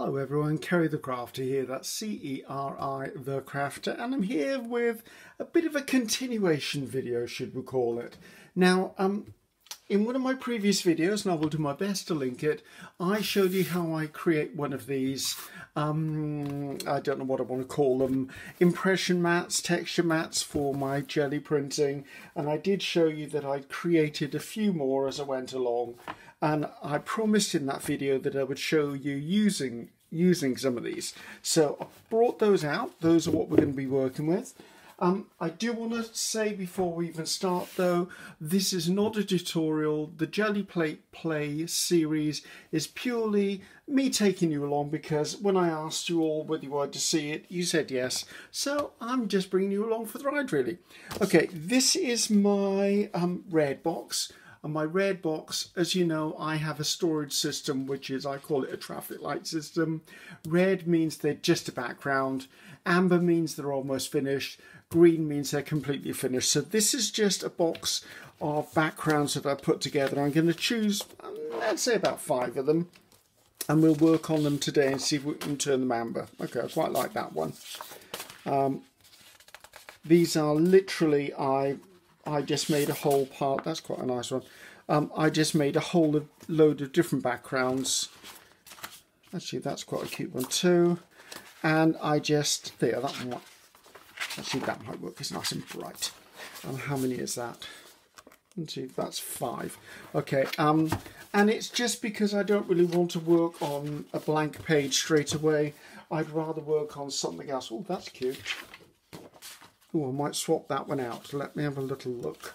Hello everyone, Ceri the Crafter here, that's C-E-R-I the Crafter, and I'm here with a bit of a continuation video, should we call it. Now, um, in one of my previous videos, and I will do my best to link it, I showed you how I create one of these, um, I don't know what I want to call them, impression mats, texture mats for my Gelli printing, and I did show you that I'd created a few more as I went along and I promised in that video that I would show you using using some of these. So I brought those out. Those are what we're going to be working with. Um, I do want to say before we even start though, this is not a tutorial. The Gelli Plate Play series is purely me taking you along because when I asked you all whether you wanted to see it, you said yes. So I'm just bringing you along for the ride really. Okay, this is my um, red box. And my red box, as you know, I have a storage system, which is, I call it a traffic light system. Red means they're just a background. Amber means they're almost finished. Green means they're completely finished. So this is just a box of backgrounds that I put together. I'm going to choose, um, let's say about five of them. And we'll work on them today and see if we can turn them amber. Okay, I quite like that one. Um, these are literally, I I just made a whole part. That's quite a nice one. Um, I just made a whole load of different backgrounds. Actually, that's quite a cute one too. And I just, there, that one. Actually, that might work. It's nice and bright. And how many is that? Let's see, that's five. Okay, um, and it's just because I don't really want to work on a blank page straight away. I'd rather work on something else. Oh, that's cute. Oh, I might swap that one out. Let me have a little look.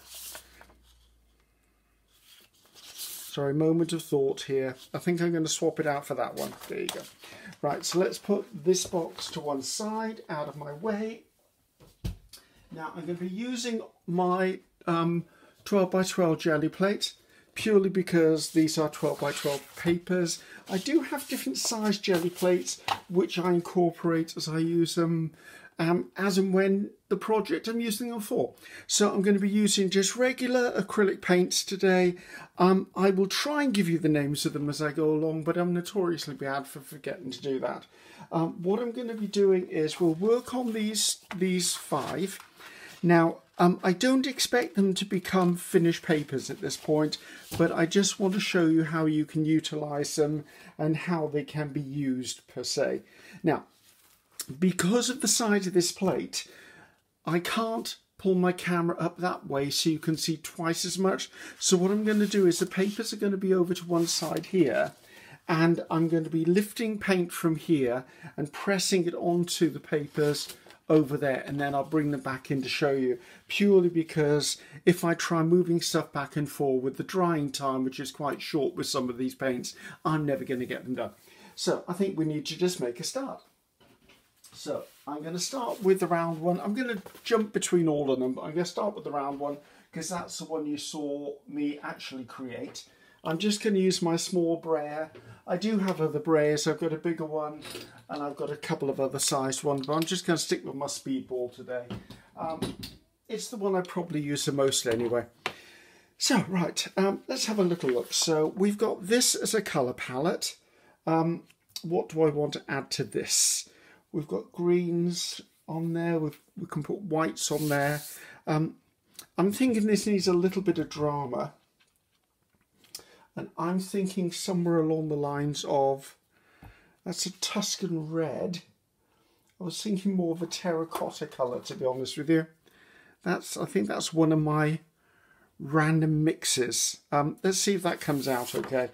Sorry, moment of thought here. I think I'm going to swap it out for that one. There you go. Right, so let's put this box to one side, out of my way. Now I'm going to be using my um, 12 by 12 Gelli plate purely because these are 12 by 12 papers. I do have different size Gelli plates which I incorporate as I use them um, as and when the project I'm using them for. So I'm going to be using just regular acrylic paints today. Um, I will try and give you the names of them as I go along, but I'm notoriously bad for forgetting to do that. Um, what I'm going to be doing is we'll work on these, these five. Now, um, I don't expect them to become finished papers at this point, but I just want to show you how you can utilize them and how they can be used per se. Now, because of the size of this plate, I can't pull my camera up that way so you can see twice as much. So what I'm going to do is the papers are going to be over to one side here and I'm going to be lifting paint from here and pressing it onto the papers over there and then I'll bring them back in to show you purely because if I try moving stuff back and forth with the drying time which is quite short with some of these paints I'm never going to get them done. So I think we need to just make a start. So I'm going to start with the round one. I'm going to jump between all of them, but I'm going to start with the round one because that's the one you saw me actually create. I'm just going to use my small brayer. I do have other brayers. I've got a bigger one and I've got a couple of other sized ones, but I'm just going to stick with my speedball today. Um, it's the one I probably use the most anyway. So, right, um, let's have a little look. So we've got this as a colour palette. Um, what do I want to add to this? We've got greens on there. We've, we can put whites on there. Um, I'm thinking this needs a little bit of drama. And I'm thinking somewhere along the lines of, that's a Tuscan red. I was thinking more of a terracotta colour, to be honest with you. That's, I think that's one of my random mixes. Um, let's see if that comes out okay.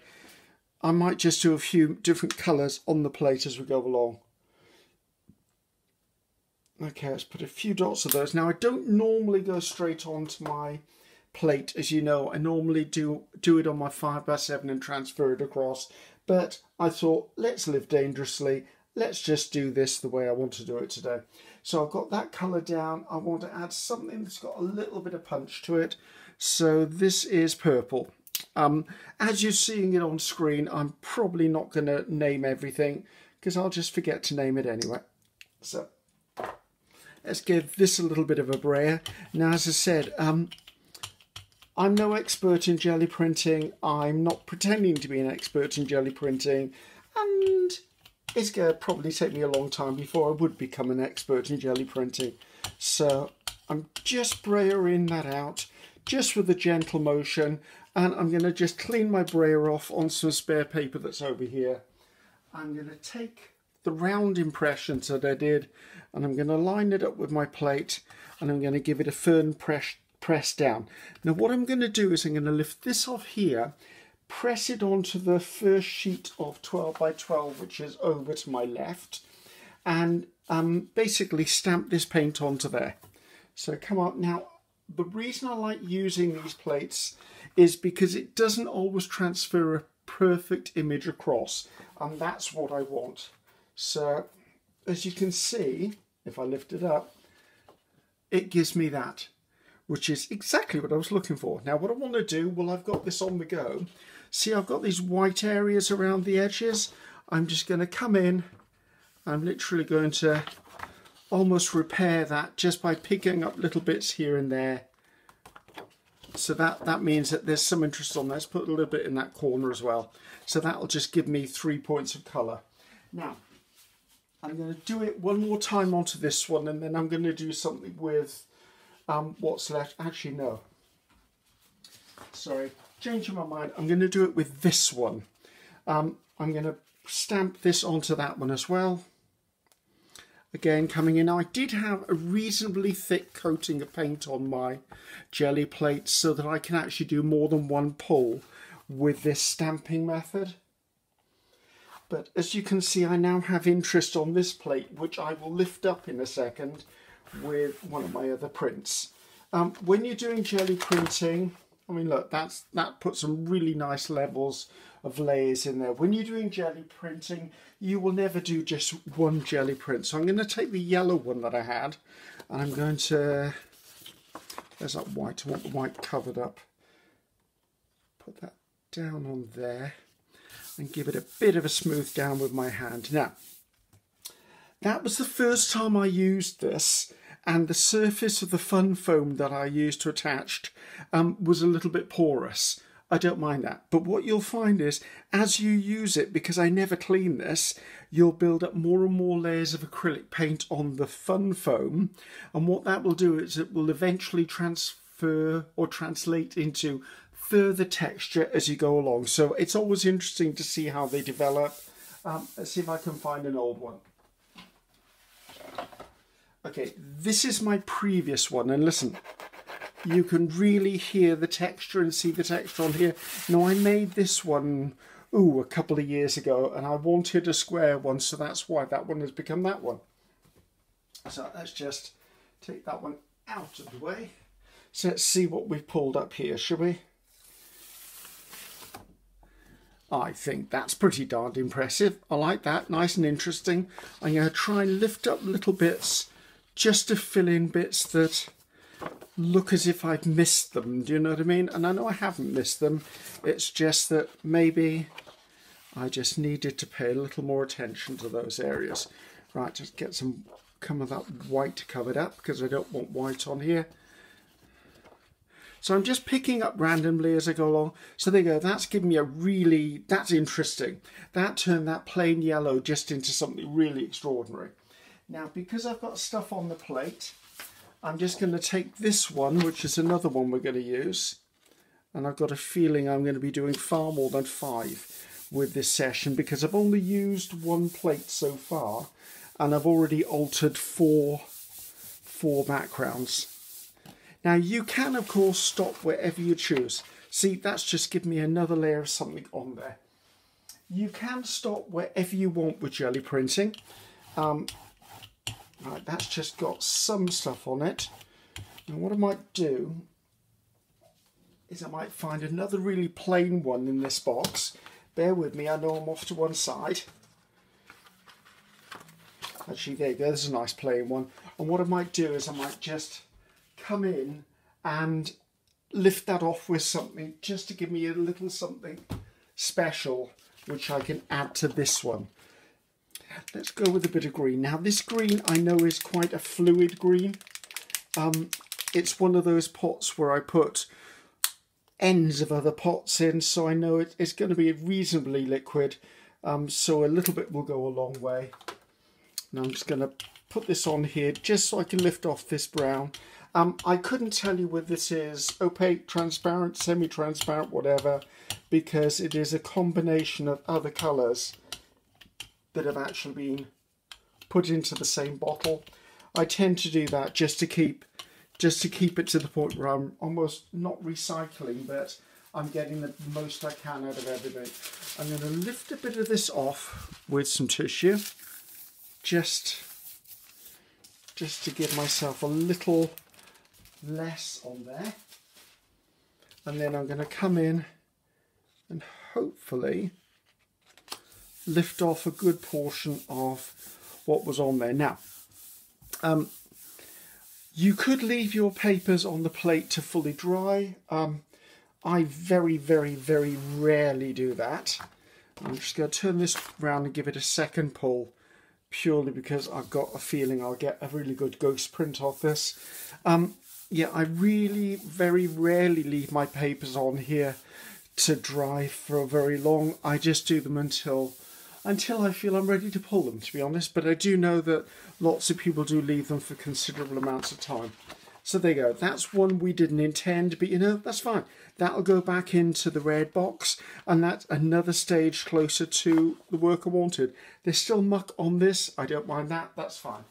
I might just do a few different colours on the plate as we go along. Okay, let's put a few dots of those. Now, I don't normally go straight onto my plate, as you know. I normally do, do it on my 5x7 and transfer it across. But I thought, let's live dangerously. Let's just do this the way I want to do it today. So I've got that colour down. I want to add something that's got a little bit of punch to it. So this is purple. Um, as you're seeing it on screen, I'm probably not going to name everything because I'll just forget to name it anyway. So Let's give this a little bit of a brayer. Now, as I said, um, I'm no expert in Gelli printing. I'm not pretending to be an expert in Gelli printing. And it's going to probably take me a long time before I would become an expert in Gelli printing. So I'm just brayering that out, just with a gentle motion, and I'm going to just clean my brayer off on some spare paper that's over here. I'm going to take the round impressions that I did and I'm going to line it up with my plate and I'm going to give it a firm press, press down. Now what I'm going to do is I'm going to lift this off here, press it onto the first sheet of 12 by 12 which is over to my left and um, basically stamp this paint onto there. So come on now the reason I like using these plates is because it doesn't always transfer a perfect image across and that's what I want. So as you can see, if I lift it up, it gives me that, which is exactly what I was looking for. Now what I want to do, well I've got this on the go. See I've got these white areas around the edges. I'm just going to come in, I'm literally going to almost repair that just by picking up little bits here and there so that, that means that there's some interest on there. Let's put a little bit in that corner as well. So that'll just give me three points of colour. Now, I'm going to do it one more time onto this one and then I'm going to do something with um, what's left. Actually, no. Sorry, changing my mind. I'm going to do it with this one. Um, I'm going to stamp this onto that one as well again coming in. Now I did have a reasonably thick coating of paint on my Gelli plates so that I can actually do more than one pull with this stamping method. But as you can see I now have interest on this plate which I will lift up in a second with one of my other prints. Um, when you're doing Gelli printing, I mean look that's that puts some really nice levels of layers in there. When you're doing Gelli printing, you will never do just one Gelli print. So I'm going to take the yellow one that I had, and I'm going to, there's that white, I want the white covered up. Put that down on there, and give it a bit of a smooth down with my hand. Now, that was the first time I used this, and the surface of the fun foam that I used to attach um, was a little bit porous. I don't mind that. But what you'll find is, as you use it, because I never clean this, you'll build up more and more layers of acrylic paint on the fun foam. And what that will do is it will eventually transfer or translate into further texture as you go along. So it's always interesting to see how they develop. Um, let's see if I can find an old one. Okay, this is my previous one. And listen, you can really hear the texture and see the texture on here. Now I made this one ooh, a couple of years ago and I wanted a square one so that's why that one has become that one. So let's just take that one out of the way. So let's see what we've pulled up here, shall we? I think that's pretty darned impressive. I like that, nice and interesting. I'm going to try and lift up little bits just to fill in bits that look as if I've missed them. Do you know what I mean? And I know I haven't missed them. It's just that maybe I just needed to pay a little more attention to those areas. Right, just get some some of that white covered up because I don't want white on here. So I'm just picking up randomly as I go along. So there you go, that's given me a really, that's interesting. That turned that plain yellow just into something really extraordinary. Now, because I've got stuff on the plate, I'm just going to take this one, which is another one we're going to use, and I've got a feeling I'm going to be doing far more than five with this session because I've only used one plate so far and I've already altered four, four backgrounds. Now you can of course stop wherever you choose. See that's just given me another layer of something on there. You can stop wherever you want with Gelli printing. Um, Right, that's just got some stuff on it. And what I might do is I might find another really plain one in this box. Bear with me, I know I'm off to one side. Actually, there you go, there's a nice plain one. And what I might do is I might just come in and lift that off with something just to give me a little something special which I can add to this one. Let's go with a bit of green. Now this green I know is quite a fluid green. Um, it's one of those pots where I put ends of other pots in so I know it, it's going to be reasonably liquid Um, so a little bit will go a long way. Now I'm just going to put this on here just so I can lift off this brown. Um, I couldn't tell you whether this is opaque, transparent, semi-transparent, whatever, because it is a combination of other colours that have actually been put into the same bottle. I tend to do that just to keep just to keep it to the point where I'm almost not recycling, but I'm getting the most I can out of everything. I'm going to lift a bit of this off with some tissue, just, just to give myself a little less on there. And then I'm going to come in and hopefully lift off a good portion of what was on there. Now, um, you could leave your papers on the plate to fully dry. Um, I very, very, very rarely do that. I'm just going to turn this around and give it a second pull purely because I've got a feeling I'll get a really good ghost print off this. Um, yeah, I really very rarely leave my papers on here to dry for very long. I just do them until until I feel I'm ready to pull them, to be honest. But I do know that lots of people do leave them for considerable amounts of time. So there you go. That's one we didn't intend, but you know, that's fine. That'll go back into the red box, and that's another stage closer to the work I wanted. There's still muck on this. I don't mind that. That's fine.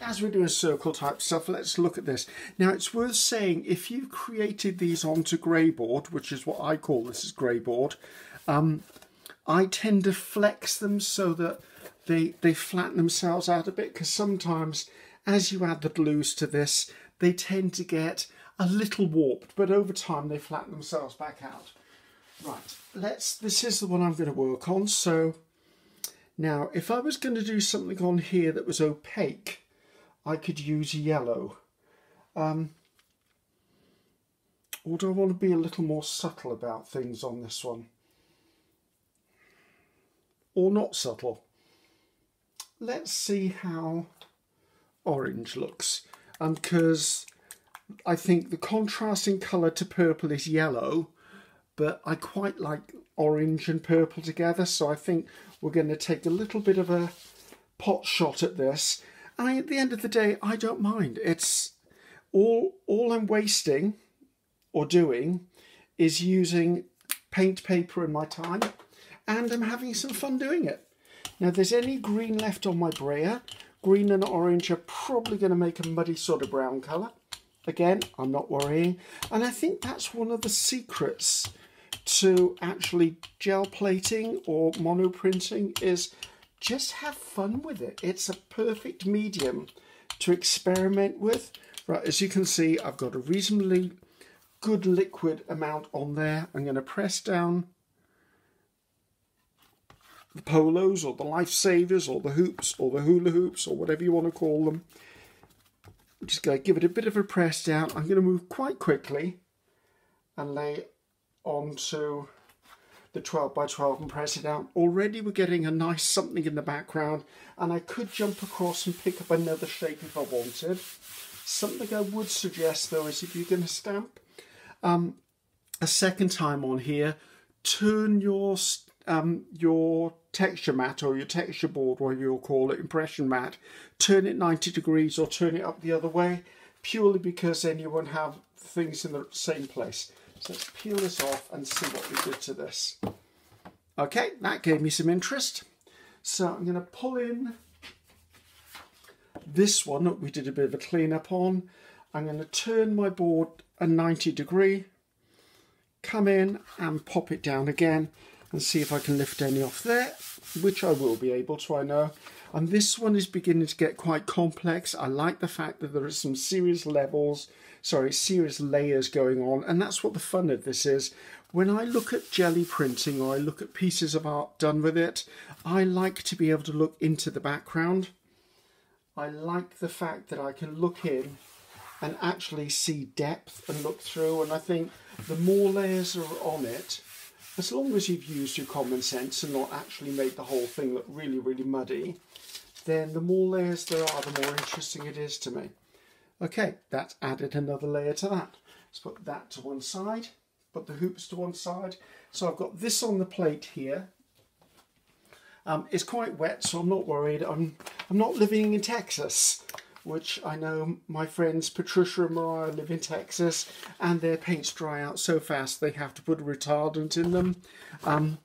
As we're doing circle type stuff, let's look at this. Now, it's worth saying if you've created these onto greyboard, which is what I call this is greyboard, um, I tend to flex them so that they, they flatten themselves out a bit because sometimes as you add the blues to this, they tend to get a little warped, but over time they flatten themselves back out. Right, let's, this is the one I'm going to work on. So now if I was going to do something on here that was opaque, I could use yellow. Um, or do I want to be a little more subtle about things on this one? or not subtle. Let's see how orange looks. Because um, I think the contrasting colour to purple is yellow, but I quite like orange and purple together. So I think we're going to take a little bit of a pot shot at this. And at the end of the day, I don't mind. It's all, all I'm wasting or doing is using paint paper in my time and I'm having some fun doing it. Now, if there's any green left on my brayer, green and orange are probably going to make a muddy sort of brown colour. Again, I'm not worrying. And I think that's one of the secrets to actually gel plating or monoprinting is just have fun with it. It's a perfect medium to experiment with. Right, as you can see, I've got a reasonably good liquid amount on there. I'm going to press down the polos or the lifesavers or the hoops or the hula hoops or whatever you want to call them. I'm just going to give it a bit of a press down. I'm going to move quite quickly and lay onto the 12 by 12 and press it down. Already we're getting a nice something in the background and I could jump across and pick up another shape if I wanted. Something I would suggest though is if you're going to stamp um, a second time on here, turn your um, your texture mat or your texture board, whatever you'll call it, impression mat, turn it 90 degrees or turn it up the other way, purely because then you won't have things in the same place. So let's peel this off and see what we did to this. Okay, that gave me some interest. So I'm going to pull in this one that we did a bit of a clean up on. I'm going to turn my board a 90 degree, come in and pop it down again and see if I can lift any off there, which I will be able to, I know. And this one is beginning to get quite complex. I like the fact that there are some serious levels, sorry, serious layers going on, and that's what the fun of this is. When I look at Gelli printing or I look at pieces of art done with it, I like to be able to look into the background. I like the fact that I can look in and actually see depth and look through, and I think the more layers are on it, as long as you've used your common sense and not actually made the whole thing look really, really muddy, then the more layers there are, the more interesting it is to me. Okay, that's added another layer to that. Let's put that to one side, put the hoops to one side. So I've got this on the plate here. Um, it's quite wet, so I'm not worried. I'm, I'm not living in Texas, which I know my friends Patricia and Mariah live in Texas, and their paints dry out so fast they have to put a retardant in them. Um,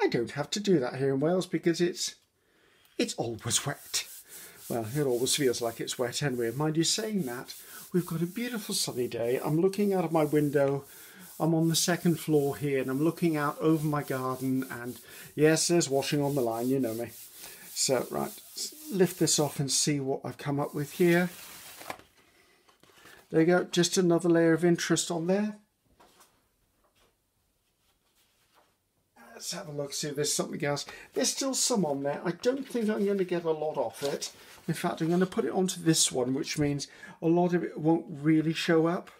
I don't have to do that here in Wales because it's it's always wet. Well, it always feels like it's wet anyway. Mind you saying that, we've got a beautiful sunny day. I'm looking out of my window. I'm on the second floor here and I'm looking out over my garden and yes, there's washing on the line, you know me. So, right, lift this off and see what I've come up with here. There you go, just another layer of interest on there. Let's have a look, see if there's something else. There's still some on there. I don't think I'm going to get a lot off it. In fact, I'm going to put it onto this one, which means a lot of it won't really show up.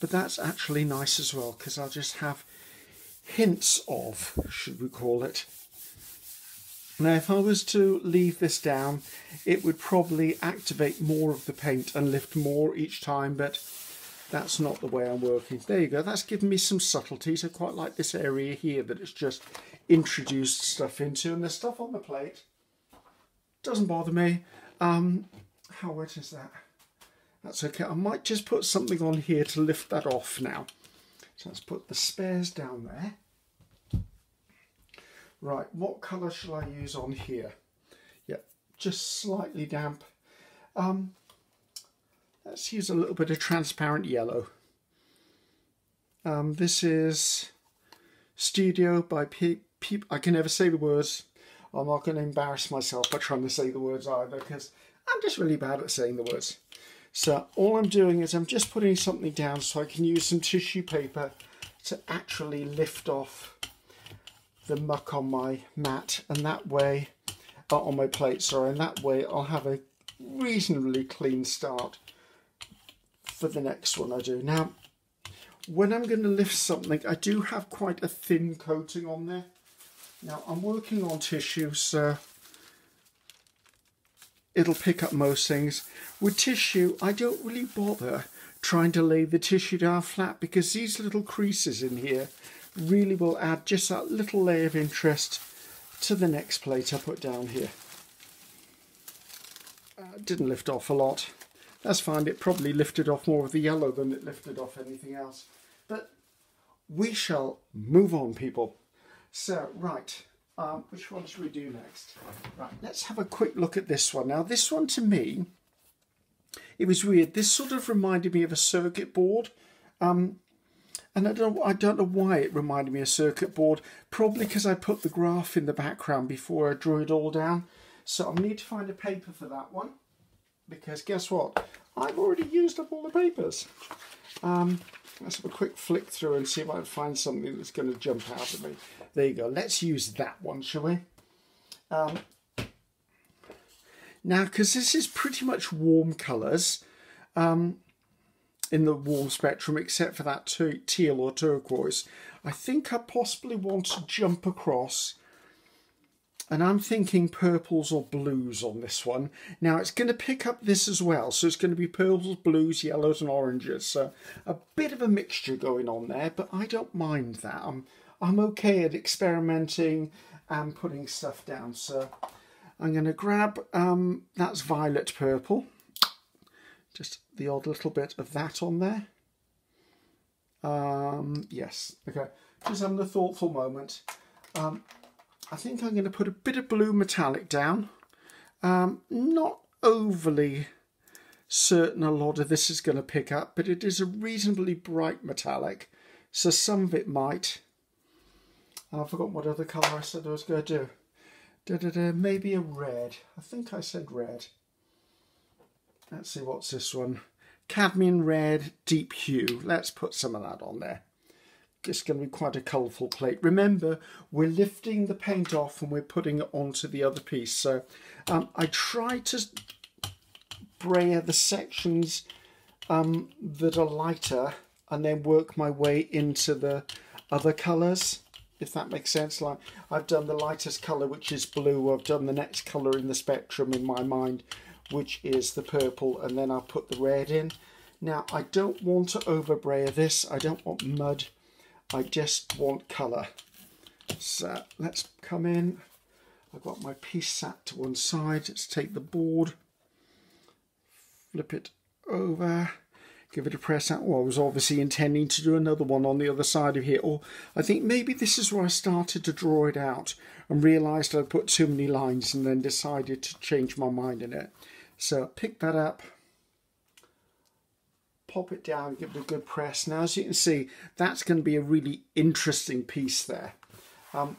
But that's actually nice as well, because I'll just have hints of, should we call it. Now, if I was to leave this down, it would probably activate more of the paint and lift more each time, but that's not the way I'm working. There you go, that's given me some subtleties. I quite like this area here that it's just introduced stuff into and the stuff on the plate. Doesn't bother me. Um, how wet is that? That's okay. I might just put something on here to lift that off now. So let's put the spares down there. Right, what colour shall I use on here? Yeah, just slightly damp. Um, Let's use a little bit of transparent yellow. Um, this is Studio by Peep. Peep. I can never say the words. I'm not going to embarrass myself by trying to say the words either because I'm just really bad at saying the words. So all I'm doing is I'm just putting something down so I can use some tissue paper to actually lift off the muck on my mat and that way, uh, on my plate, sorry, and that way I'll have a reasonably clean start for the next one I do. Now, when I'm going to lift something, I do have quite a thin coating on there. Now, I'm working on tissue, so it'll pick up most things. With tissue, I don't really bother trying to lay the tissue down flat because these little creases in here really will add just that little layer of interest to the next plate I put down here. Uh, didn't lift off a lot. That's fine, it probably lifted off more of the yellow than it lifted off anything else. But we shall move on, people. So, right, um, which one should we do next? Right, let's have a quick look at this one. Now, this one to me, it was weird. This sort of reminded me of a circuit board. Um, and I don't, I don't know why it reminded me of circuit board. Probably because I put the graph in the background before I drew it all down. So I'll need to find a paper for that one because guess what? I've already used up all the papers. Um, let's have a quick flick through and see if I can find something that's going to jump out at me. There you go. Let's use that one, shall we? Um, now, because this is pretty much warm colours um, in the warm spectrum, except for that teal or turquoise, I think I possibly want to jump across and I'm thinking purples or blues on this one. Now it's going to pick up this as well, so it's going to be purples, blues, yellows and oranges. So a bit of a mixture going on there, but I don't mind that. I'm, I'm okay at experimenting and putting stuff down. So I'm going to grab, um, that's violet purple. Just the odd little bit of that on there. Um, yes, okay. Just having a thoughtful moment. Um, I think I'm going to put a bit of blue metallic down. Um, not overly certain a lot of this is going to pick up, but it is a reasonably bright metallic, so some of it might. I forgot what other colour I said I was going to do. Da, da, da, maybe a red. I think I said red. Let's see, what's this one? Cadmium red, deep hue. Let's put some of that on there it's going to be quite a colourful plate. Remember, we're lifting the paint off and we're putting it onto the other piece. So um, I try to brayer the sections um, that are lighter and then work my way into the other colours, if that makes sense. Like I've done the lightest colour, which is blue. I've done the next colour in the spectrum in my mind, which is the purple, and then I'll put the red in. Now, I don't want to overbrayer this. I don't want mud I just want colour. So let's come in. I've got my piece sat to one side. Let's take the board, flip it over, give it a press out. Well, I was obviously intending to do another one on the other side of here. Or I think maybe this is where I started to draw it out and realised I'd put too many lines and then decided to change my mind in it. So pick that up, pop it down, give it a good press. Now, as you can see, that's going to be a really interesting piece there. Um,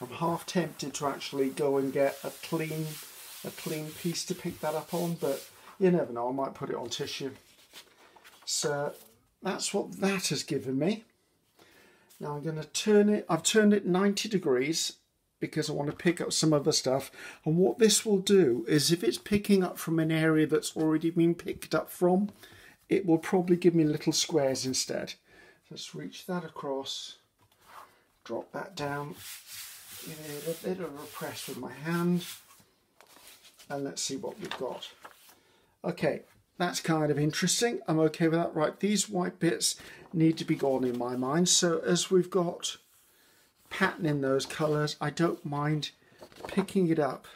I'm half tempted to actually go and get a clean, a clean piece to pick that up on, but you never know. I might put it on tissue. So that's what that has given me. Now I'm going to turn it. I've turned it 90 degrees because I want to pick up some other stuff. And what this will do is if it's picking up from an area that's already been picked up from, it will probably give me little squares instead. Let's reach that across, drop that down, give it a bit of a press with my hand, and let's see what we've got. Okay, that's kind of interesting. I'm okay with that. Right, these white bits need to be gone in my mind. So as we've got pattern in those colours, I don't mind picking it up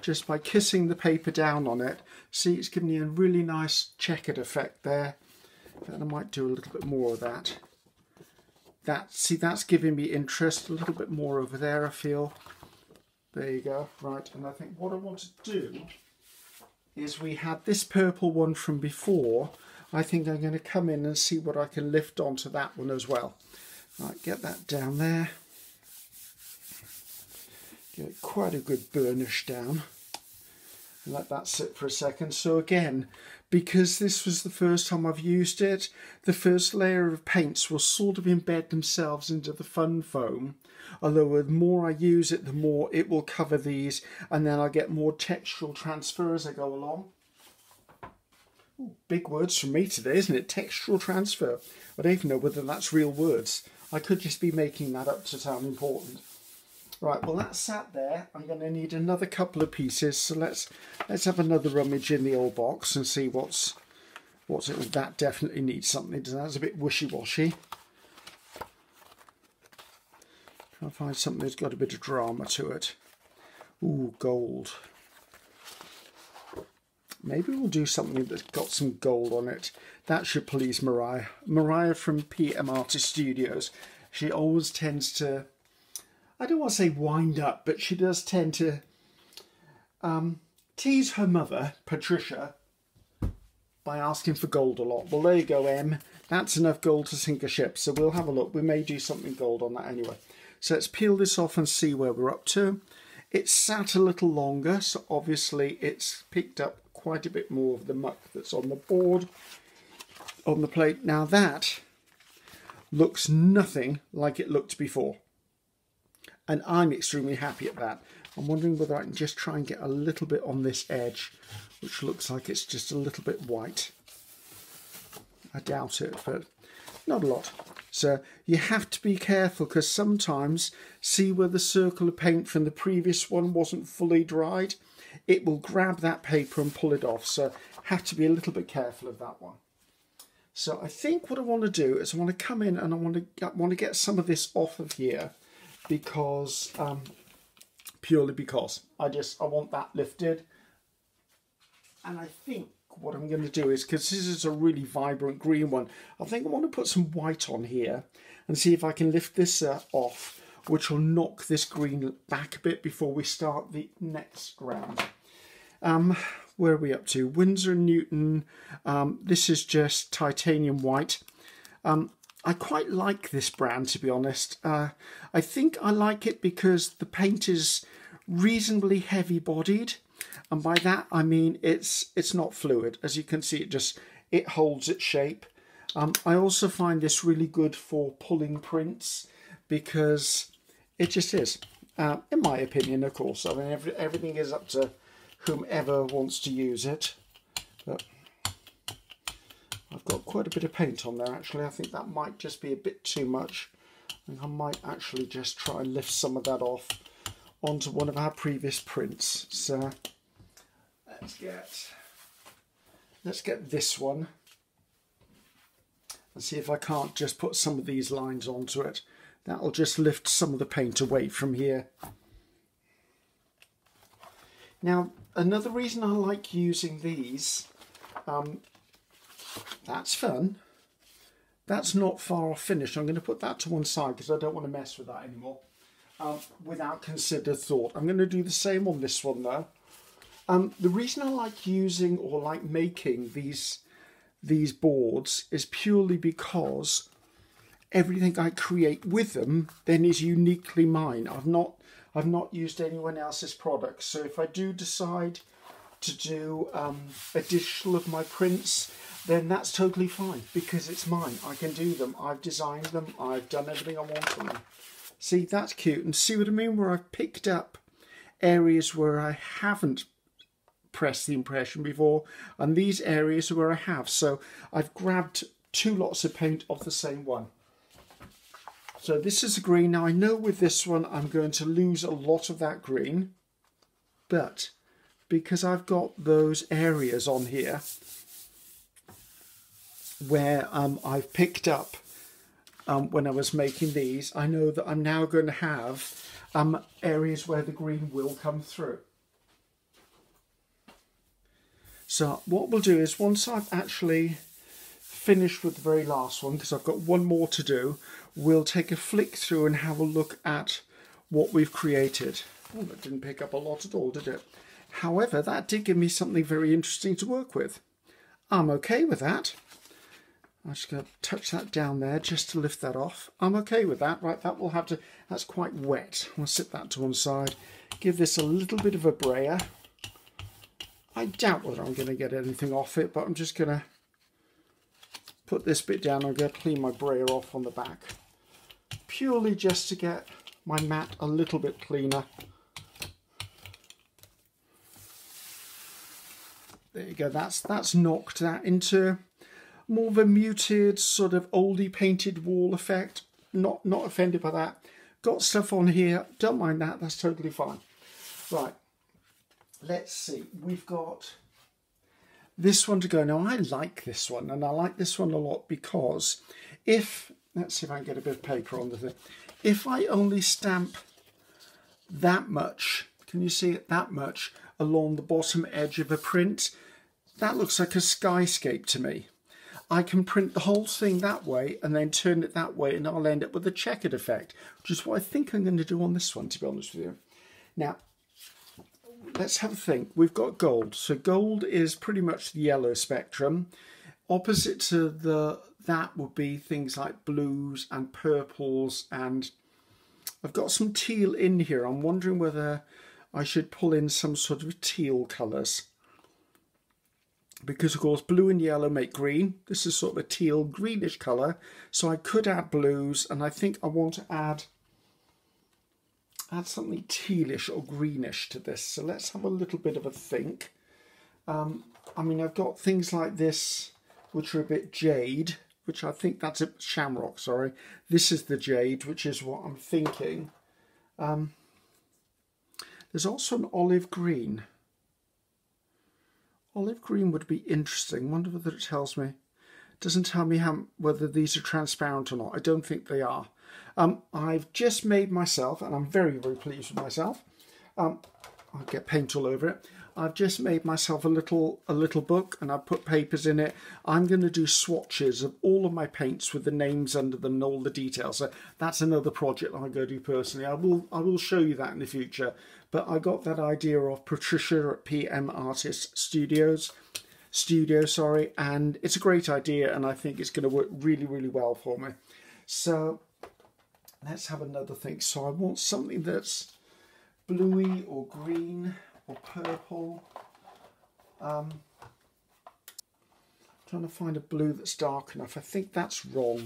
just by kissing the paper down on it. See, it's giving you a really nice checkered effect there. And I might do a little bit more of that. That See, that's giving me interest. A little bit more over there, I feel. There you go. Right, and I think what I want to do is we had this purple one from before. I think I'm going to come in and see what I can lift onto that one as well. Right, get that down there. Get quite a good burnish down. And let that sit for a second. So again, because this was the first time I've used it, the first layer of paints will sort of embed themselves into the fun foam although the more I use it the more it will cover these and then I get more textural transfer as I go along. Ooh, big words from me today isn't it? Textural transfer. I don't even know whether that's real words. I could just be making that up to sound important. Right, well that's sat there. I'm going to need another couple of pieces, so let's let's have another rummage in the old box and see what's what's it. That definitely needs something. That's a bit wishy-washy. Try to find something that's got a bit of drama to it. Ooh, gold. Maybe we'll do something that's got some gold on it. That should please Mariah. Mariah from PM Artist Studios. She always tends to, I don't want to say wind up, but she does tend to um, tease her mother, Patricia, by asking for gold a lot. Well, there you go, Em. That's enough gold to sink a ship. So we'll have a look. We may do something gold on that anyway. So let's peel this off and see where we're up to. It's sat a little longer, so obviously it's picked up quite a bit more of the muck that's on the board, on the plate. Now that looks nothing like it looked before. And I'm extremely happy at that. I'm wondering whether I can just try and get a little bit on this edge, which looks like it's just a little bit white. I doubt it, but not a lot. So you have to be careful because sometimes, see where the circle of paint from the previous one wasn't fully dried? It will grab that paper and pull it off. So have to be a little bit careful of that one. So I think what I want to do is I want to come in and I want to get, want to get some of this off of here because um, purely because I just I want that lifted and I think what I'm going to do is, because this is a really vibrant green one, I think I want to put some white on here and see if I can lift this uh, off, which will knock this green back a bit before we start the next round. Um, where are we up to? Winsor & Newton. Um, this is just titanium white. Um, I quite like this brand, to be honest. Uh, I think I like it because the paint is reasonably heavy bodied and by that I mean it's it's not fluid as you can see it just it holds its shape um, I also find this really good for pulling prints because it just is uh, in my opinion of course I mean every, everything is up to whomever wants to use it but I've got quite a bit of paint on there actually I think that might just be a bit too much I think I might actually just try and lift some of that off onto one of our previous prints so let's get let's get this one and see if I can't just put some of these lines onto it. That'll just lift some of the paint away from here. Now, another reason I like using these, um, that's fun. That's not far off finished. I'm going to put that to one side because I don't want to mess with that anymore um, without considered thought. I'm going to do the same on this one though. Um, the reason I like using or like making these these boards is purely because everything I create with them then is uniquely mine. I've not I've not used anyone else's products. So if I do decide to do um, a digital of my prints, then that's totally fine because it's mine. I can do them. I've designed them. I've done everything I want on them. See, that's cute. And see what I mean? Where I've picked up areas where I haven't pressed the impression before and these areas where I have. So I've grabbed two lots of paint of the same one. So this is green. Now I know with this one I'm going to lose a lot of that green, but because I've got those areas on here where um, I've picked up um, when I was making these, I know that I'm now going to have um, areas where the green will come through. So what we'll do is once I've actually finished with the very last one, because I've got one more to do, we'll take a flick through and have a look at what we've created. Oh, that didn't pick up a lot at all, did it? However, that did give me something very interesting to work with. I'm okay with that. I'm just going to touch that down there just to lift that off. I'm okay with that. Right, that will have to, that's quite wet. I'll sit that to one side. Give this a little bit of a brayer. I doubt whether I'm going to get anything off it, but I'm just going to put this bit down. I'm going to clean my brayer off on the back. Purely just to get my mat a little bit cleaner. There you go. That's that's knocked that into more of a muted sort of oldie painted wall effect. Not not offended by that. Got stuff on here. Don't mind that. That's totally fine. Right let's see, we've got this one to go. Now, I like this one, and I like this one a lot because if, let's see if I can get a bit of paper on the thing. If I only stamp that much, can you see it that much, along the bottom edge of a print, that looks like a skyscape to me. I can print the whole thing that way and then turn it that way and I'll end up with a checkered effect, which is what I think I'm going to do on this one, to be honest with you. Now, let's have a think. We've got gold. So gold is pretty much the yellow spectrum. Opposite to the that would be things like blues and purples and I've got some teal in here. I'm wondering whether I should pull in some sort of teal colours. Because of course blue and yellow make green. This is sort of a teal greenish colour. So I could add blues and I think I want to add add something tealish or greenish to this. So let's have a little bit of a think. Um, I mean, I've got things like this, which are a bit jade, which I think that's a shamrock, sorry. This is the jade, which is what I'm thinking. Um, there's also an olive green. Olive green would be interesting. wonder whether it tells me. Doesn't tell me how whether these are transparent or not. I don't think they are. Um, I've just made myself, and I'm very, very pleased with myself. Um, I'll get paint all over it. I've just made myself a little a little book and I've put papers in it. I'm going to do swatches of all of my paints with the names under them and all the details. So that's another project I go do personally. I will I will show you that in the future. But I got that idea of Patricia at PM Artist Studios studio, sorry, and it's a great idea and I think it's going to work really, really well for me. So let's have another thing. So I want something that's bluey or green or purple. Um, trying to find a blue that's dark enough. I think that's wrong.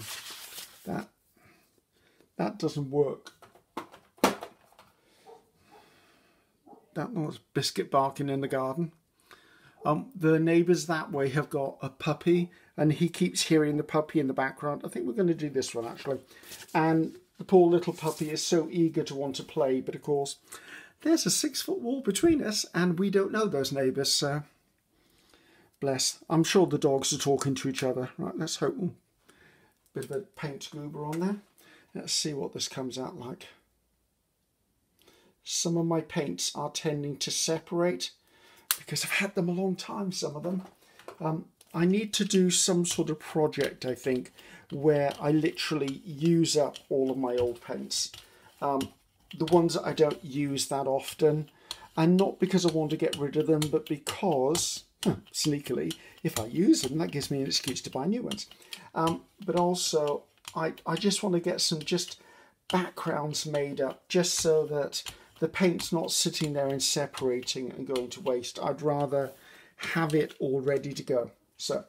That that doesn't work. That was biscuit barking in the garden. Um, the neighbours that way have got a puppy and he keeps hearing the puppy in the background. I think we're going to do this one actually. And the poor little puppy is so eager to want to play, but of course, there's a six foot wall between us, and we don't know those neighbours, so bless. I'm sure the dogs are talking to each other. Right, let's hope. Ooh, bit of a paint goober on there. Let's see what this comes out like. some of my paints are tending to separate because I've had them a long time, some of them. Um, I need to do some sort of project, I think, where I literally use up all of my old paints. Um, the ones that I don't use that often, and not because I want to get rid of them, but because, huh, sneakily, if I use them, that gives me an excuse to buy new ones. Um, but also, I, I just want to get some just backgrounds made up, just so that the paint's not sitting there and separating and going to waste. I'd rather have it all ready to go. So,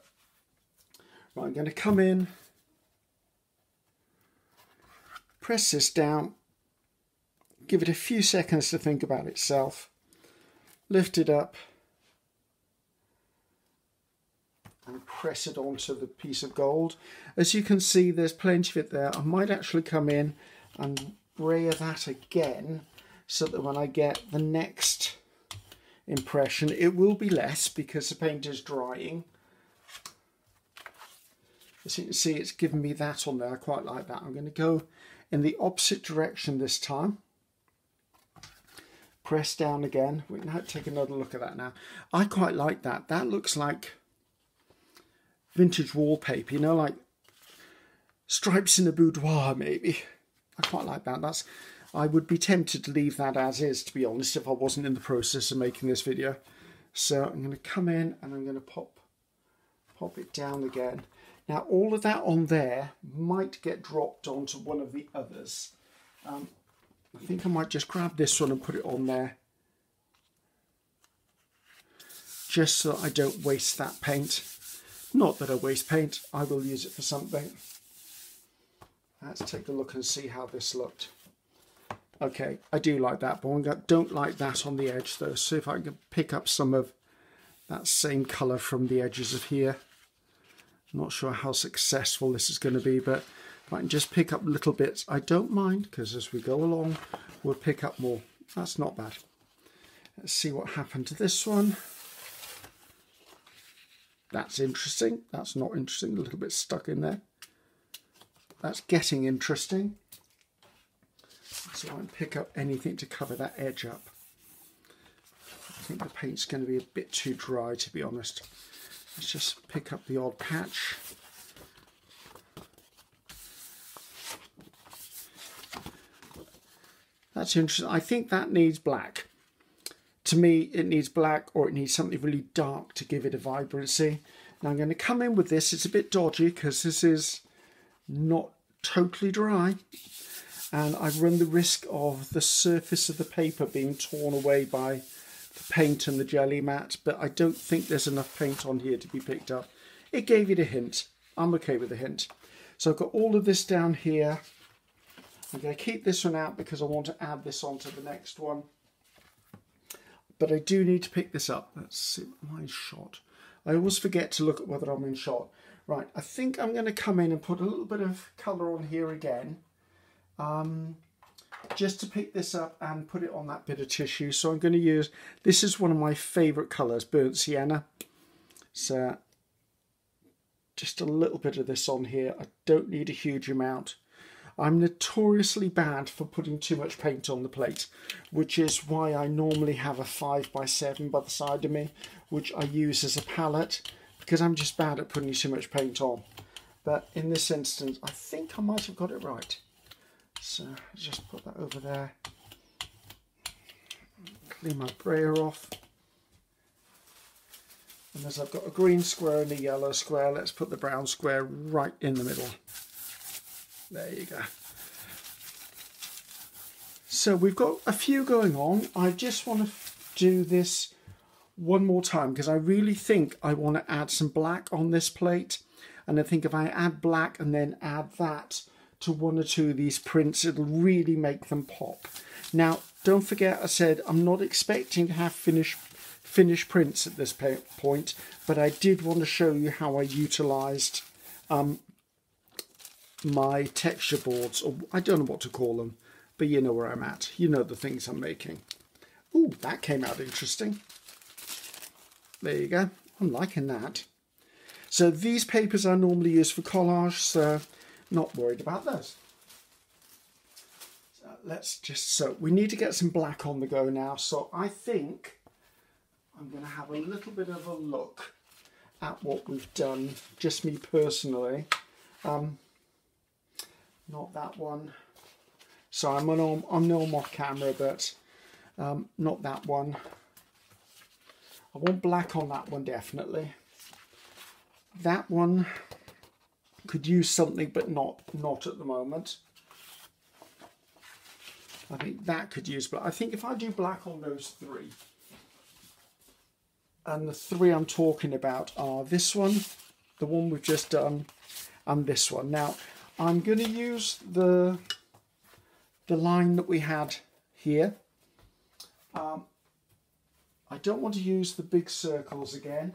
right, I'm going to come in, press this down, give it a few seconds to think about itself, lift it up, and press it onto the piece of gold. As you can see, there's plenty of it there. I might actually come in and brayer that again so that when I get the next impression, it will be less because the paint is drying. As you can see, it's given me that on there. I quite like that. I'm going to go in the opposite direction this time. Press down again. We can take another look at that now. I quite like that. That looks like vintage wallpaper, you know, like stripes in a boudoir maybe. I quite like that. That's I would be tempted to leave that as is, to be honest, if I wasn't in the process of making this video. So I'm going to come in and I'm going to pop, pop it down again. Now all of that on there might get dropped onto one of the others. Um, I think I might just grab this one and put it on there. Just so I don't waste that paint. Not that I waste paint, I will use it for something. Let's take a look and see how this looked. Okay, I do like that, but I don't like that on the edge though. So if I can pick up some of that same colour from the edges of here. Not sure how successful this is going to be, but I can just pick up little bits, I don't mind, because as we go along, we'll pick up more. That's not bad. Let's see what happened to this one. That's interesting. That's not interesting. A little bit stuck in there. That's getting interesting. So I won't pick up anything to cover that edge up. I think the paint's going to be a bit too dry to be honest. Let's just pick up the odd patch. That's interesting. I think that needs black. To me, it needs black or it needs something really dark to give it a vibrancy. Now I'm going to come in with this. It's a bit dodgy because this is not totally dry and I run the risk of the surface of the paper being torn away by the paint and the Gelli mat, but I don't think there's enough paint on here to be picked up. It gave it a hint. I'm okay with the hint. So I've got all of this down here. I'm going to keep this one out because I want to add this onto the next one. But I do need to pick this up. Let's see, my shot. I always forget to look at whether I'm in shot. Right, I think I'm going to come in and put a little bit of colour on here again um, just to pick this up and put it on that bit of tissue. So I'm going to use, this is one of my favourite colours, burnt sienna. So just a little bit of this on here. I don't need a huge amount. I'm notoriously bad for putting too much paint on the plate, which is why I normally have a 5x7 by the side of me, which I use as a palette, because I'm just bad at putting too much paint on. But in this instance, I think I might have got it right. So just put that over there. Clean my brayer off. And as I've got a green square and a yellow square, let's put the brown square right in the middle. There you go. So we've got a few going on. I just want to do this one more time because I really think I want to add some black on this plate. And I think if I add black and then add that, to one or two of these prints, it'll really make them pop. Now, don't forget I said I'm not expecting to have finished finished prints at this point, but I did want to show you how I utilised um, my texture boards, or I don't know what to call them, but you know where I'm at. You know the things I'm making. Ooh, that came out interesting. There you go. I'm liking that. So these papers are normally used for collage, so not worried about those. So let's just, so we need to get some black on the go now. So I think I'm going to have a little bit of a look at what we've done, just me personally. Um, not that one. So I'm on, I'm no off camera, but um, not that one. I want black on that one definitely. That one could use something, but not not at the moment. I think that could use black. I think if I do black on those three, and the three I'm talking about are this one, the one we've just done, and this one. Now, I'm going to use the, the line that we had here. Um, I don't want to use the big circles again.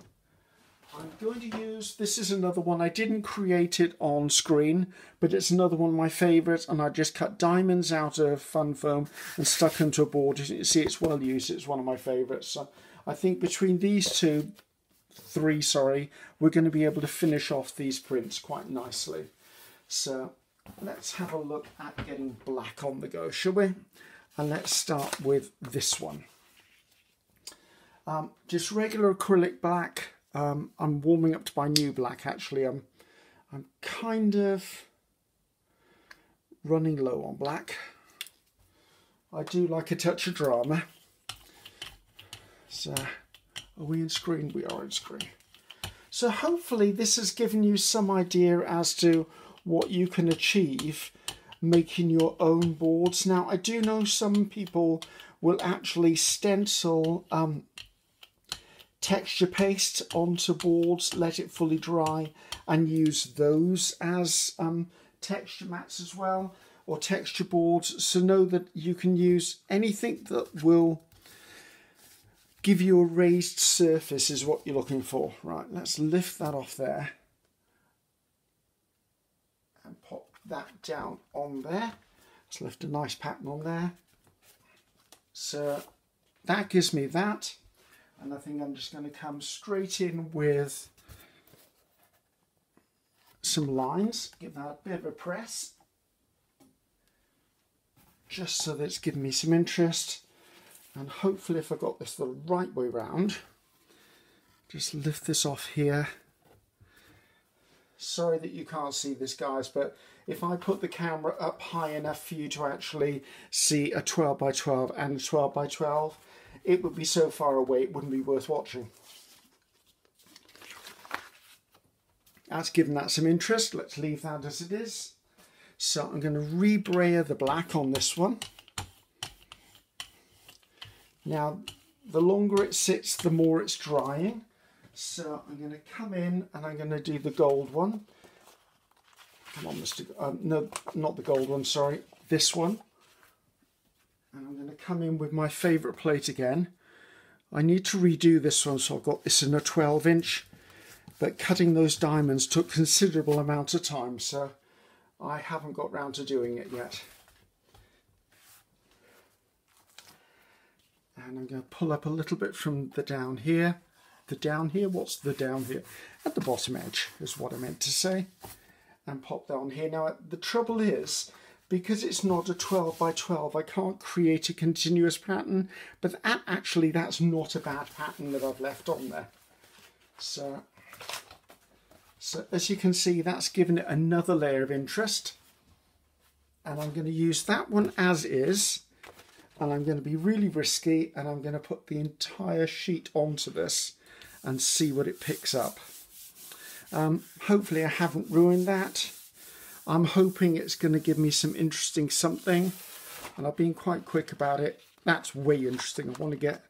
I'm going to use, this is another one, I didn't create it on screen, but it's another one of my favourites, and I just cut diamonds out of fun foam and stuck them to a board. You see, it's well used, it's one of my favourites. So I think between these two, three, sorry, we're going to be able to finish off these prints quite nicely. So let's have a look at getting black on the go, shall we? And let's start with this one. Um, just regular acrylic black. Um, I'm warming up to my new black actually. I'm, I'm kind of running low on black. I do like a touch of drama. So, are we in screen? We are in screen. So hopefully this has given you some idea as to what you can achieve making your own boards. Now, I do know some people will actually stencil um, texture paste onto boards, let it fully dry, and use those as um, texture mats as well, or texture boards. So know that you can use anything that will give you a raised surface is what you're looking for. Right, let's lift that off there and pop that down on there. Let's a nice pattern on there. So that gives me that. And I think I'm just going to come straight in with some lines. Give that a bit of a press. Just so that it's giving me some interest. And hopefully if I got this the right way round, just lift this off here Sorry that you can't see this guys, but if I put the camera up high enough for you to actually see a 12 by 12 and a 12 by 12, it would be so far away it wouldn't be worth watching. That's given that some interest. Let's leave that as it is. So I'm going to rebrayer the black on this one. Now, the longer it sits, the more it's drying. So I'm going to come in and I'm going to do the gold one. Come on, Mr. Um, no, not the gold one, sorry. This one. And I'm going to come in with my favourite plate again. I need to redo this one, so I've got this in a 12 inch. But cutting those diamonds took considerable amount of time, so I haven't got round to doing it yet. And I'm going to pull up a little bit from the down here the down here. What's the down here? At the bottom edge is what I meant to say. And pop down here. Now the trouble is, because it's not a 12 by 12, I can't create a continuous pattern, but actually that's not a bad pattern that I've left on there. So, so as you can see, that's given it another layer of interest. And I'm going to use that one as is, and I'm going to be really risky, and I'm going to put the entire sheet onto this and see what it picks up. Um, hopefully I haven't ruined that. I'm hoping it's going to give me some interesting something and I've been quite quick about it. That's way interesting. I want to get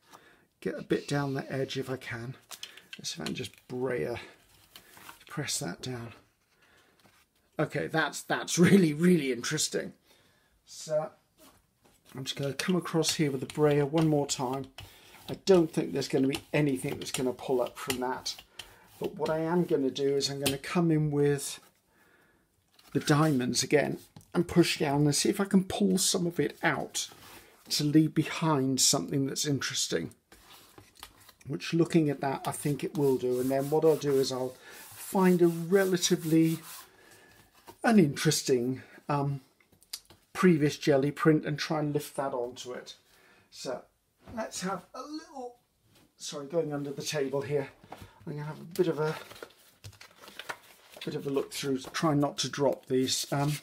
get a bit down the edge if I can. Let's see if I can just brayer, press that down. Okay, that's that's really, really interesting. So I'm just going to come across here with the brayer one more time I don't think there's going to be anything that's going to pull up from that. But what I am going to do is I'm going to come in with the diamonds again and push down and see if I can pull some of it out to leave behind something that's interesting. Which looking at that, I think it will do. And then what I'll do is I'll find a relatively uninteresting um, previous Gelli print and try and lift that onto it. So let's have a little, sorry, going under the table here. I'm going to have a bit of a bit of a look through, try not to drop these. Um,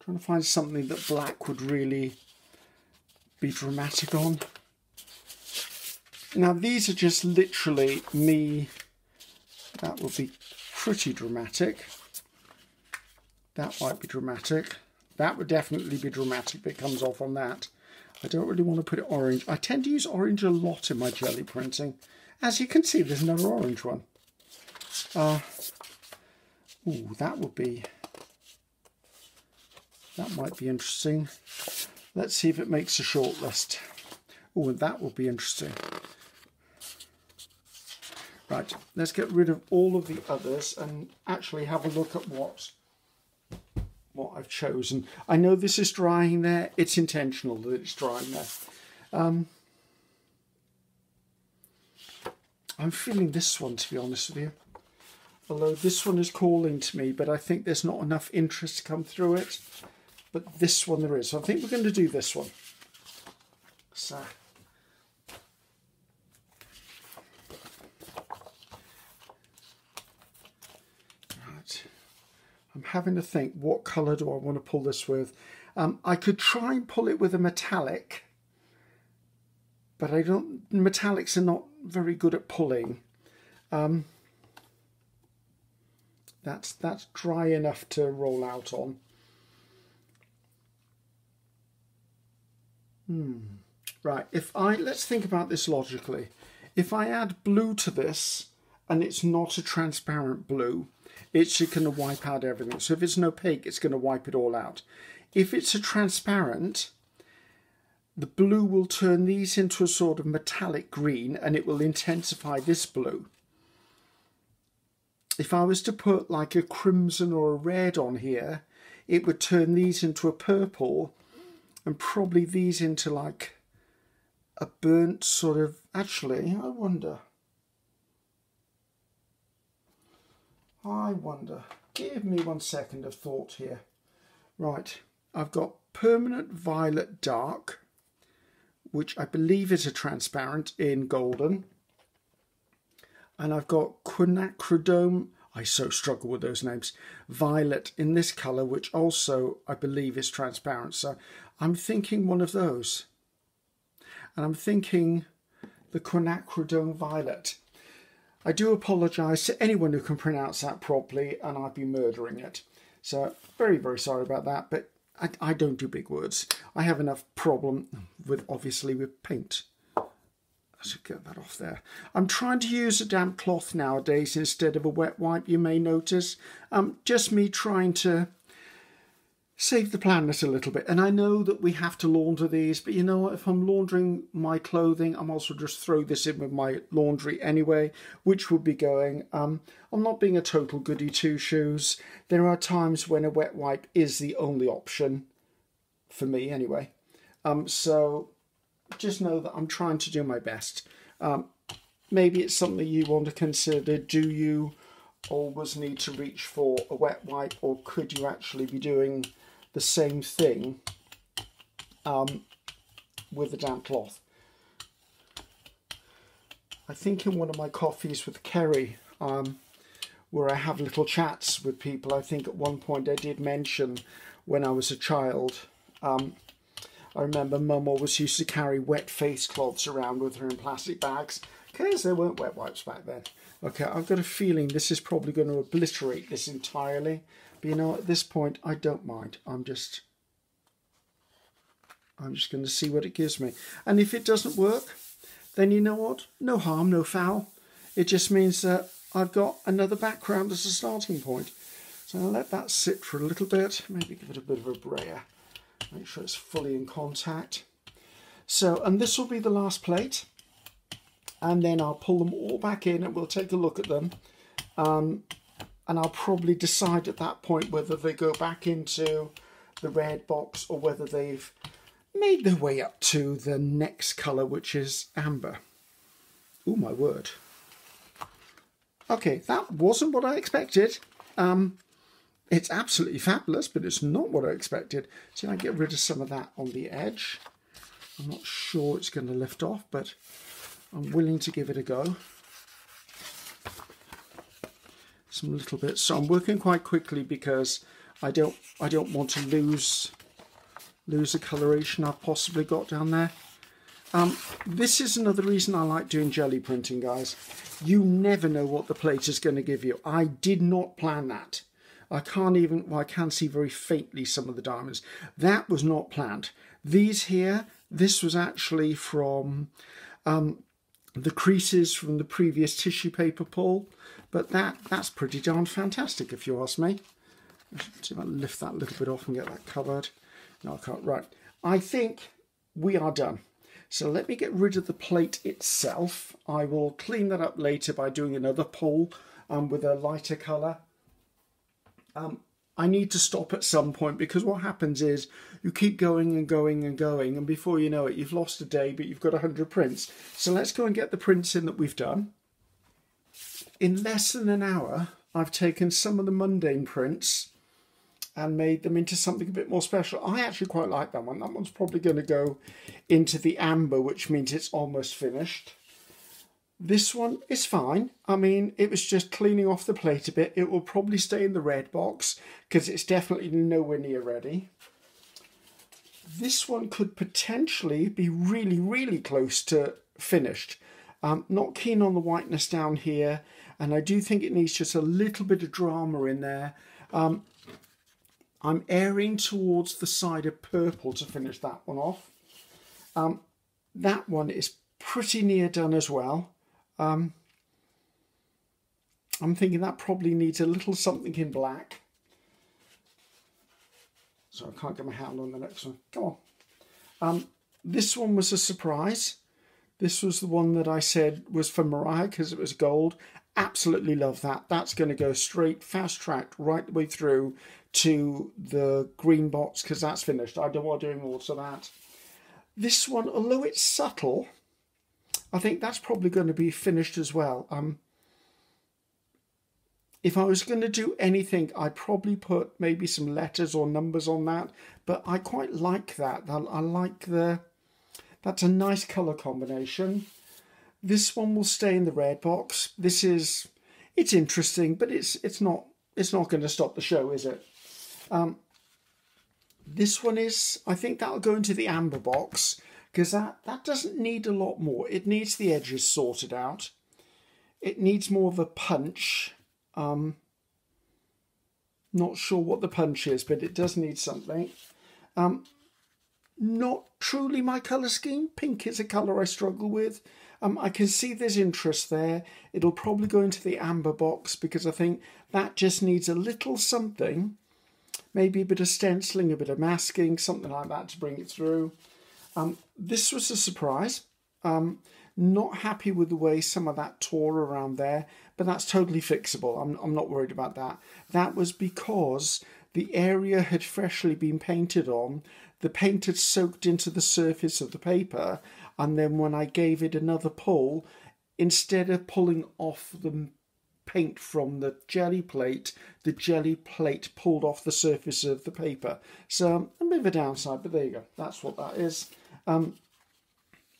trying to find something that black would really be dramatic on. Now these are just literally me, that would be pretty dramatic. That might be dramatic. That would definitely be dramatic if it comes off on that. I don't really want to put it orange. I tend to use orange a lot in my Gelli printing. As you can see, there's another orange one. Uh, ooh, that would be, that might be interesting. Let's see if it makes a short list. Oh, that will be interesting. Right, let's get rid of all of the others and actually have a look at what what I've chosen. I know this is drying there. It's intentional that it's drying there. Um, I'm feeling this one, to be honest with you. Although this one is calling to me, but I think there's not enough interest to come through it. But this one there is. So I think we're going to do this one. So I'm having to think, what colour do I want to pull this with? Um, I could try and pull it with a metallic, but I don't, metallics are not very good at pulling. Um, that's, that's dry enough to roll out on. Hmm. Right, if I, let's think about this logically. If I add blue to this, and it's not a transparent blue, it's going to wipe out everything. So if it's an opaque, it's going to wipe it all out. If it's a transparent, the blue will turn these into a sort of metallic green and it will intensify this blue. If I was to put like a crimson or a red on here, it would turn these into a purple and probably these into like a burnt sort of, actually, I wonder. I wonder. Give me one second of thought here. Right, I've got Permanent Violet Dark, which I believe is a transparent in golden. And I've got Quinacridone, I so struggle with those names, Violet in this colour, which also I believe is transparent. So I'm thinking one of those. And I'm thinking the Quinacridone Violet. I do apologise to anyone who can pronounce that properly and I'd be murdering it. So very, very sorry about that, but I, I don't do big words. I have enough problem with, obviously, with paint. I should get that off there. I'm trying to use a damp cloth nowadays instead of a wet wipe, you may notice. Um, just me trying to save the planet a little bit. And I know that we have to launder these, but you know what? If I'm laundering my clothing, I'm also just throw this in with my laundry anyway, which would be going. Um, I'm not being a total goody two shoes. There are times when a wet wipe is the only option for me anyway. Um, so just know that I'm trying to do my best. Um, maybe it's something you want to consider. Do you always need to reach for a wet wipe or could you actually be doing the same thing um, with a damp cloth. I think in one of my coffees with Ceri, um, where I have little chats with people, I think at one point I did mention when I was a child. Um, I remember mum always used to carry wet face cloths around with her in plastic bags because there weren't wet wipes back then. Okay, I've got a feeling this is probably going to obliterate this entirely. But you know, at this point, I don't mind. I'm just, I'm just going to see what it gives me. And if it doesn't work, then you know what? No harm, no foul. It just means that I've got another background as a starting point. So I'll let that sit for a little bit. Maybe give it a bit of a brayer. Make sure it's fully in contact. So, and this will be the last plate. And then I'll pull them all back in and we'll take a look at them. Um, and I'll probably decide at that point whether they go back into the red box or whether they've made their way up to the next colour which is amber. Oh my word. Okay, that wasn't what I expected. Um, it's absolutely fabulous, but it's not what I expected. See, I get rid of some of that on the edge. I'm not sure it's going to lift off, but I'm willing to give it a go. Some little bits. So I'm working quite quickly because I don't I don't want to lose lose the coloration I've possibly got down there. Um, this is another reason I like doing Gelli printing, guys. You never know what the plate is going to give you. I did not plan that. I can't even, well, I can see very faintly some of the diamonds. That was not planned. These here, this was actually from um, the creases from the previous tissue paper pull, but that that's pretty darn fantastic if you ask me. See if I lift that little bit off and get that covered. No, I can't. Right. I think we are done. So let me get rid of the plate itself. I will clean that up later by doing another pull um, with a lighter colour. Um, I need to stop at some point because what happens is you keep going and going and going and before you know it you've lost a day but you've got 100 prints. So let's go and get the prints in that we've done. In less than an hour I've taken some of the mundane prints and made them into something a bit more special. I actually quite like that one. That one's probably going to go into the amber which means it's almost finished. This one is fine. I mean, it was just cleaning off the plate a bit. It will probably stay in the red box because it's definitely nowhere near ready. This one could potentially be really, really close to finished. Um, not keen on the whiteness down here, and I do think it needs just a little bit of drama in there. Um, I'm airing towards the side of purple to finish that one off. Um, that one is pretty near done as well. Um, I'm thinking that probably needs a little something in black. So I can't get my hand on the next one. Come on. Um, this one was a surprise. This was the one that I said was for Mariah because it was gold. Absolutely love that. That's going to go straight, fast tracked, right the way through to the green box because that's finished. I don't want to do more to that. This one, although it's subtle, I think that's probably going to be finished as well. Um, if I was going to do anything, I'd probably put maybe some letters or numbers on that. But I quite like that. I, I like the... That's a nice colour combination. This one will stay in the red box. This is... It's interesting, but it's it's not it's not going to stop the show, is it? Um, this one is... I think that'll go into the amber box because that, that doesn't need a lot more. It needs the edges sorted out. It needs more of a punch. Um, not sure what the punch is, but it does need something. Um, not truly my colour scheme. Pink is a colour I struggle with. Um, I can see there's interest there. It'll probably go into the amber box because I think that just needs a little something. Maybe a bit of stenciling, a bit of masking, something like that to bring it through. Um, this was a surprise. Um, not happy with the way some of that tore around there, but that's totally fixable. I'm, I'm not worried about that. That was because the area had freshly been painted on. The paint had soaked into the surface of the paper, and then when I gave it another pull, instead of pulling off the paint from the Gelli plate, the Gelli plate pulled off the surface of the paper. So a bit of a downside, but there you go. That's what that is. Um,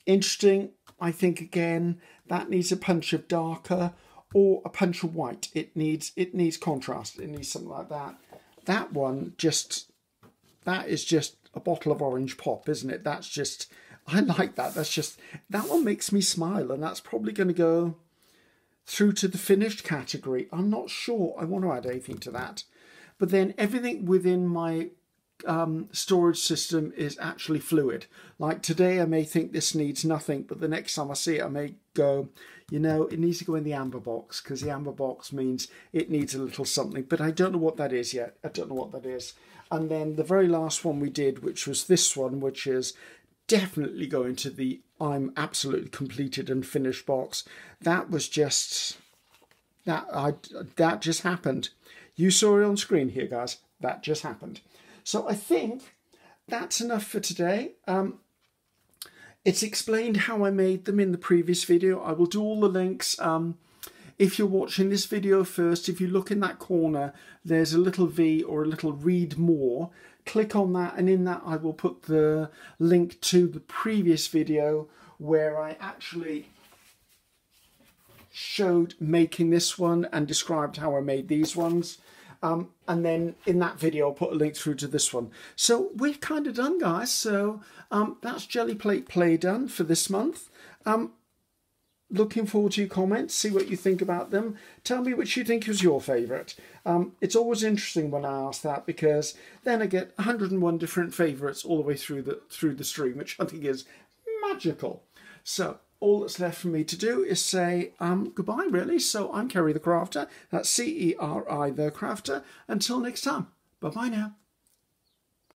interesting. I think again that needs a punch of darker or a punch of white. It needs it needs contrast. It needs something like that. That one just that is just a bottle of orange pop, isn't it? That's just I like that. That's just that one makes me smile, and that's probably going to go through to the finished category. I'm not sure I want to add anything to that, but then everything within my um, storage system is actually fluid. Like today, I may think this needs nothing, but the next time I see it, I may go, you know, it needs to go in the amber box because the amber box means it needs a little something, but I don't know what that is yet. I don't know what that is. And then the very last one we did, which was this one, which is definitely going to the I'm absolutely completed and finished box. That was just that I that just happened. You saw it on screen here, guys. That just happened. So I think that's enough for today. Um, it's explained how I made them in the previous video. I will do all the links um, if you're watching this video first, if you look in that corner, there's a little V or a little read more. Click on that and in that I will put the link to the previous video where I actually showed making this one and described how I made these ones. Um, and then in that video, I'll put a link through to this one. So we're kind of done, guys. So um, that's Gelli Plate Play done for this month. Um, looking forward to your comments, see what you think about them. Tell me which you think was your favourite. Um, it's always interesting when I ask that because then I get 101 different favourites all the way through the through the stream, which I think is magical. So all that's left for me to do is say um, goodbye, really. So I'm Ceri the Crafter. That's C E R I the Crafter. Until next time. Bye bye now.